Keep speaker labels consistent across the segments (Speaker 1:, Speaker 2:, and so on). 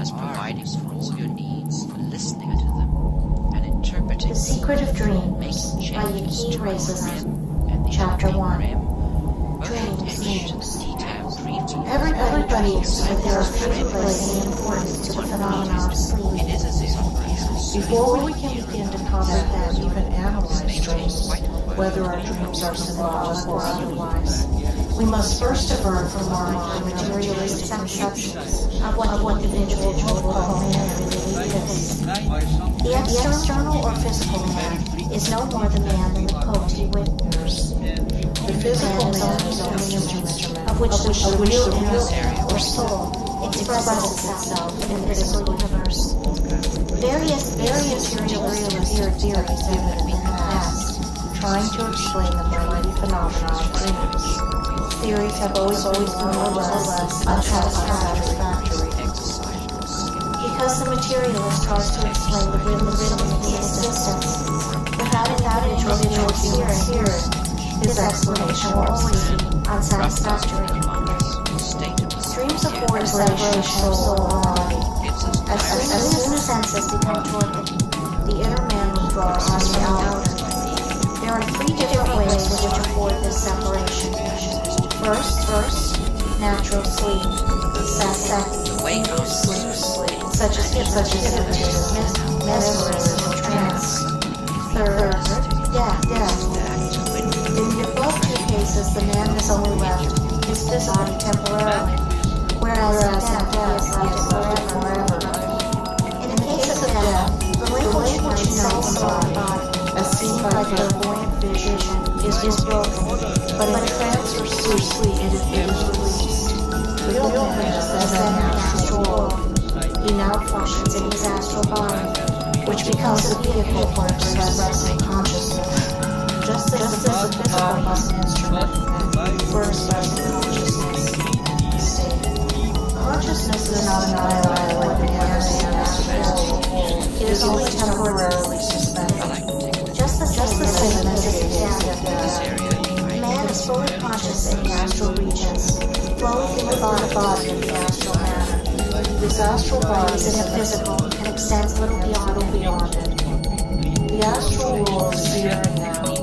Speaker 1: as providing for all your needs for listening to them and interpreting
Speaker 2: The Secret of Dreams
Speaker 1: making
Speaker 2: by
Speaker 1: changes
Speaker 2: Yacki
Speaker 1: to our Raizizun. And the
Speaker 2: Chapter 1. Dreams,
Speaker 1: attention to
Speaker 2: dreams.
Speaker 1: detail, dreams are
Speaker 2: Every, everybody
Speaker 1: so
Speaker 2: that there are few
Speaker 1: very
Speaker 2: places importance to the phenomenon of sleep.
Speaker 1: It is as if
Speaker 3: Before we can begin to comprehend, even analyze dreams, whether our dreams are symbolic or otherwise, we must first avert from our mind materialistic conceptions
Speaker 2: of what the individual will call man really is. The external or physical man is no more the man than the coat he wears.
Speaker 3: The physical man is only an instrument
Speaker 2: of which the, real inner or soul expresses itself in the physical universe. Various various materialistic theories have been
Speaker 3: trying to explain the mighty phenomenon of dreams.
Speaker 2: Theories have always always been more or less unsatisfactory. Because the materialist tries to explain the rhythm, the rhythm of the existence without without individual spirit, his explanation will always be unsatisfactory. Dreams afford separation of soul First, first, natural sleep. Second, induced sleep, such as such as hypnotism, mesmerism, trance. Third, death, death. In the above two cases, the man is only left his physical temporarily, whereas death, is left forever, forever. In the case of death, the link which unites and body, as seen by clairvoyant vision, is, is broken, but in The in astral. He now functions in his astral body, which becomes a vehicle for expressing consciousness. Just as the physical is an instrument for expressing consciousness. Consciousness is not annihilated like the astral. It is only temporarily suspended. In the astral regions, flowing through the body, body in the astral manner. This astral body is in physical and extends little beyond, little beyond it.
Speaker 3: The astral world is here and now,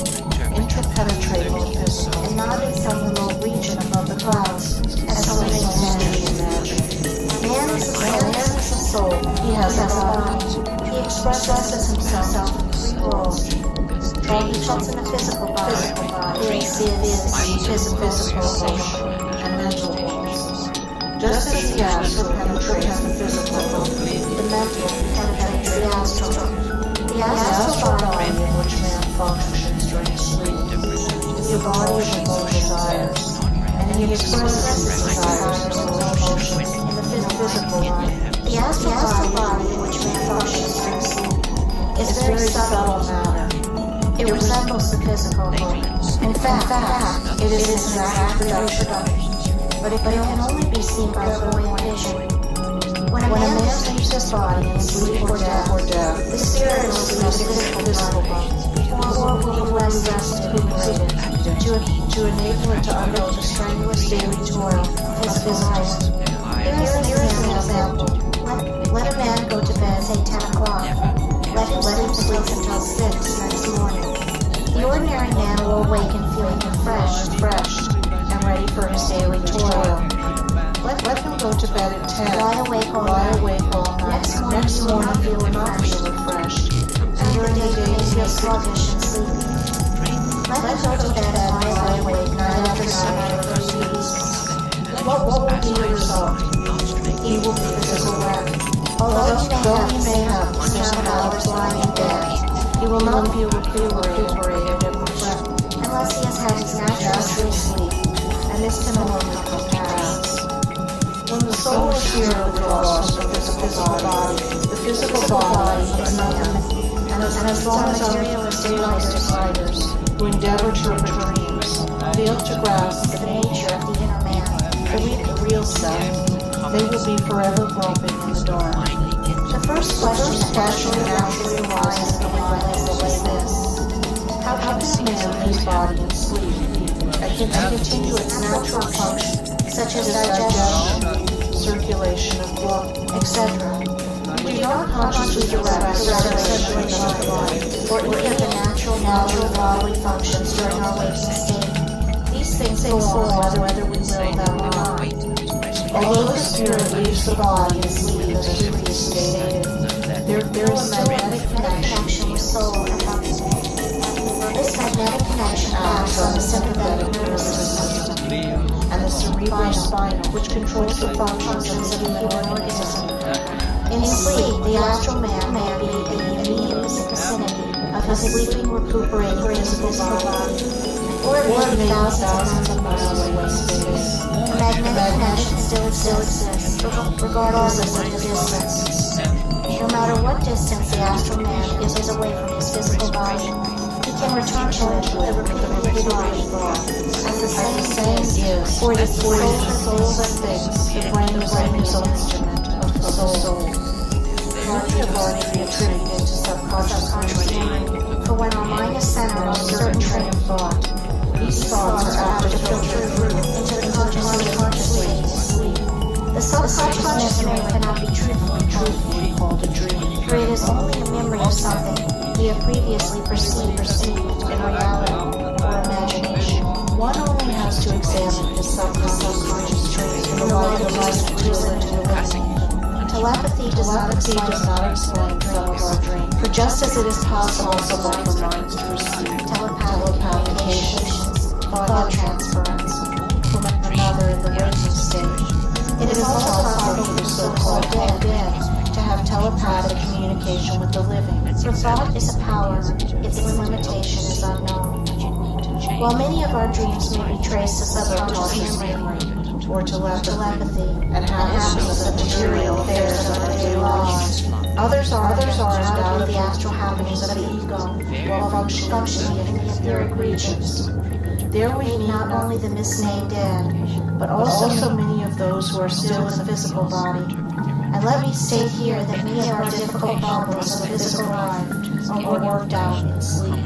Speaker 3: interpenetrating
Speaker 2: and not in some remote region above the clouds, as some things can be. Man is a man is a soul. He has a body. He expresses himself in three worlds. He comes in the physical body, body is physical,
Speaker 3: social, and mental worlds. Just as the astral penetrates the physical
Speaker 2: the mental the astral. The astral body
Speaker 3: body in which man functions during sleep the body emotion desires, and expresses his desires and emotions
Speaker 2: in the
Speaker 3: physical body.
Speaker 2: The astral body in which man functions sleep is very subtle.
Speaker 3: subtle matter.
Speaker 2: It resembles the physical. In fact, it is an exact reproduction, but it, but it can only be seen by clairvoyant vision. When a
Speaker 3: When a
Speaker 2: man
Speaker 3: leaves his body in sleep or death, or death,
Speaker 2: the spirit will the physical
Speaker 3: physical
Speaker 2: body, or will be less recuperated
Speaker 3: to, to enable it to undergo the strenuous daily toil
Speaker 2: of his
Speaker 3: life.
Speaker 2: Here is an example. Let, let a man go to bed, say 10 o'clock. Let him, sleep until 6 next morning. The man will feeling refreshed,
Speaker 3: fresh, and ready for his daily toil. Let, let him go to bed at 10,
Speaker 2: lie awake all
Speaker 3: lie
Speaker 2: night.
Speaker 3: awake all night.
Speaker 2: Next morning,
Speaker 3: Next morning
Speaker 2: not
Speaker 3: he
Speaker 2: feel
Speaker 3: will not
Speaker 2: refreshed.
Speaker 3: feel refreshed.
Speaker 2: and during the day he feels sluggish and sleepy. Let him go to bed and lie awake night after night for few weeks.
Speaker 3: What, what will be the result? He will be physical wreck.
Speaker 2: Although he may have
Speaker 3: he may have
Speaker 2: six
Speaker 3: six
Speaker 2: hours lying in bed,
Speaker 3: he will not be recuperated and this. When the soul withdraws from the physical body, the physical body is nothing, and as, and long as our materialistic fighters who endeavor to interpret dreams fail to grasp
Speaker 2: The nature of the inner man.
Speaker 3: the real, self, they will be forever groping in the dark.
Speaker 2: The first question naturally arises like this.
Speaker 3: How, can a man his body in sleep and and continue its natural function,
Speaker 2: Such as digestion,
Speaker 3: circulation of blood, etc. We do not consciously direct the circulation of blood
Speaker 2: or any of the natural, natural bodily functions during our waking state.
Speaker 3: These things go on whether we will them or not. Although the spirit leaves the body in sleep as previously stated, there, there is a magnetic
Speaker 2: connection acts on the sympathetic nervous system
Speaker 3: and the cerebrospinal, which controls the functions of the human organism.
Speaker 2: In sleep, the astral man may be in the immediate vicinity of his sleeping, recuperating physical body, or be thousands of miles away space. The magnetic connection still exists, regardless of the distance. No matter what distance the astral man is away from his physical body, as the is for the soul
Speaker 3: the brain is instrument of the soul. Subconscious.
Speaker 2: For when our mind is centered on a certain train of thought,
Speaker 3: these thoughts are to filter through
Speaker 2: into the conscious. The subconscious memory cannot be
Speaker 3: called a dream.
Speaker 2: For it is only a memory of something we have previously
Speaker 3: to.
Speaker 2: Telepathy does not explain,
Speaker 3: dreams.
Speaker 2: For just as it is possible
Speaker 3: for minds to receive
Speaker 2: telepathic communications, thought transference
Speaker 3: from another in the waking stage,
Speaker 2: it is also possible for so-called dead, dead to have telepathic communication with the living. For thought is a power, its limitation is unknown. While many of our dreams may be traced to subconscious memory,
Speaker 3: or telepathy,
Speaker 2: telepathy
Speaker 3: and habits of material affairs of our daily lives.
Speaker 2: Others are others are about the astral happenings of the ego while functioning in the etheric regions. There we meet not only the misnamed dead, but also,
Speaker 3: also many of those who are still in the physical body.
Speaker 2: And let me state here that many of our difficult problems of physical life are worked out in sleep.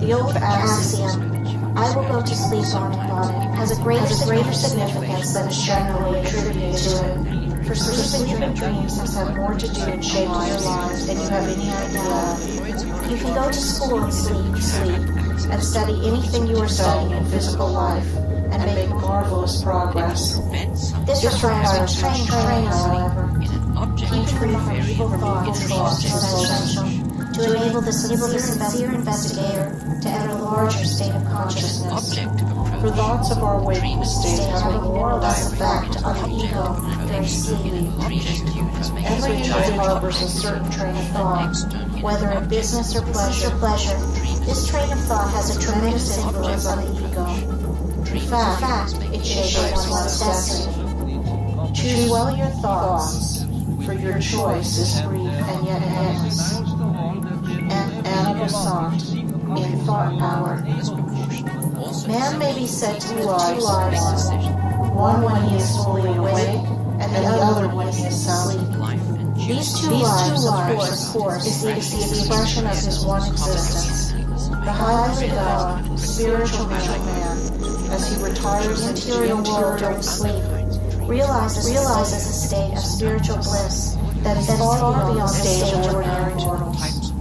Speaker 2: The old axiom, I will go to sleep on it, has a greater, has a greater significance than is generally attributed to it. For sleep and human dreams have more to do in shaping your lives than you have any idea. of. You can go to school and sleep, sleep, and study anything you are studying in physical life, and make marvelous progress. This requires training, training, however. Keep free from evil thoughts essential to enable the sincere investigator to enter a larger state of consciousness.
Speaker 3: For thoughts of our waking state
Speaker 2: have a more or less effect on the ego during sleep.
Speaker 3: Every day harbors a certain train of thought,
Speaker 2: whether in business or pleasure. pleasure. This train of thought has a tremendous influence on the ego. In fact, it shapes one's destiny.
Speaker 3: Choose well your thoughts, for your choice is brief and yet endless. Annie Besant in Thought Power. Man may be said to live two lives, one when he is fully awake, and the other when he is asleep. These two lives, of course, is the, is the expression of his one existence. The highly developed, spiritual man, as he retires into the interior during sleep,
Speaker 2: realizes, realizes a state of spiritual bliss that is far beyond the stage of ordinary mortals.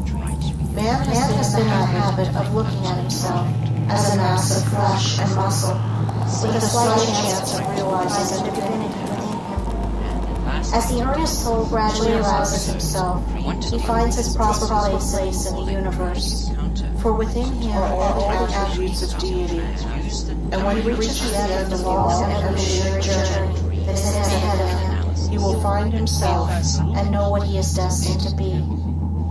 Speaker 3: Man has, been in the habit of looking at himself as a mass of flesh and muscle, with a slight chance of realizing the divinity within him.
Speaker 2: As the earnest soul gradually arouses himself, he finds his proper place in the universe.
Speaker 3: For within him are all the attributes of deity, and when he reaches the end of all evolutionary journey he will find himself
Speaker 2: and know what he is destined to be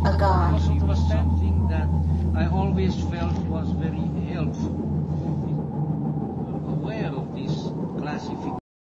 Speaker 2: a god.
Speaker 4: It was something that I always felt was very helpful. Aware of this classification.